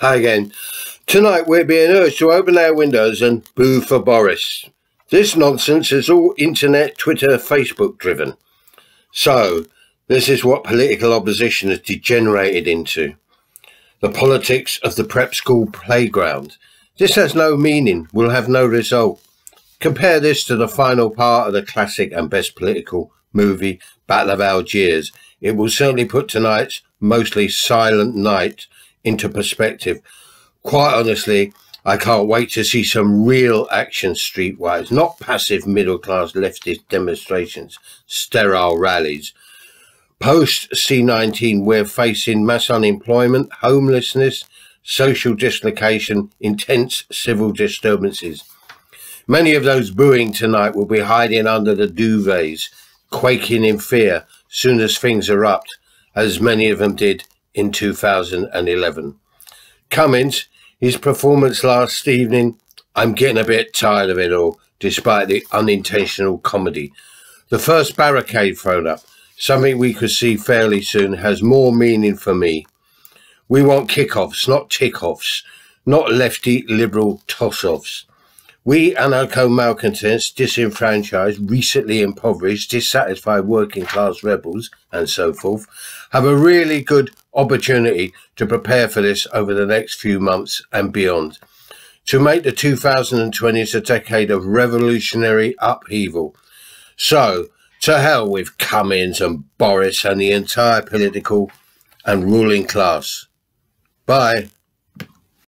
Hi again. Tonight we're being urged to open our windows and boo for Boris. This nonsense is all internet, Twitter, Facebook driven. So, this is what political opposition has degenerated into. The politics of the prep school playground. This has no meaning, will have no result. Compare this to the final part of the classic and best political movie, Battle of Algiers. It will certainly put tonight's mostly silent night into perspective. Quite honestly, I can't wait to see some real action streetwise, not passive middle class leftist demonstrations, sterile rallies. Post C19, we're facing mass unemployment, homelessness, social dislocation, intense civil disturbances. Many of those booing tonight will be hiding under the duvets, quaking in fear soon as things erupt, as many of them did in 2011. Cummings, his performance last evening, I'm getting a bit tired of it all, despite the unintentional comedy. The first barricade thrown up, something we could see fairly soon, has more meaning for me. We want kickoffs, not tick-offs, not lefty liberal toss-offs. We anarcho malcontents, disenfranchised, recently impoverished, dissatisfied working class rebels, and so forth, have a really good opportunity to prepare for this over the next few months and beyond. To make the 2020s a decade of revolutionary upheaval. So, to hell with Cummings and Boris and the entire political and ruling class. Bye.